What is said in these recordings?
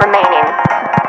Remaining.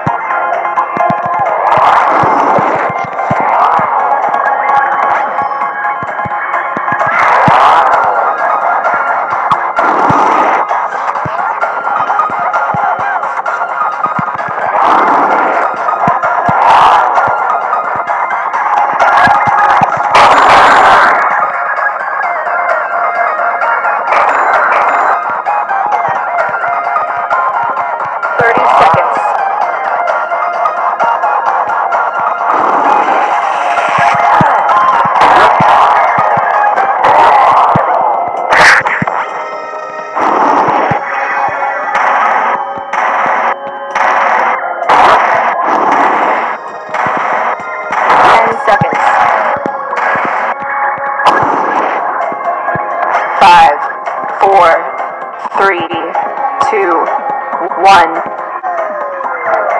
one.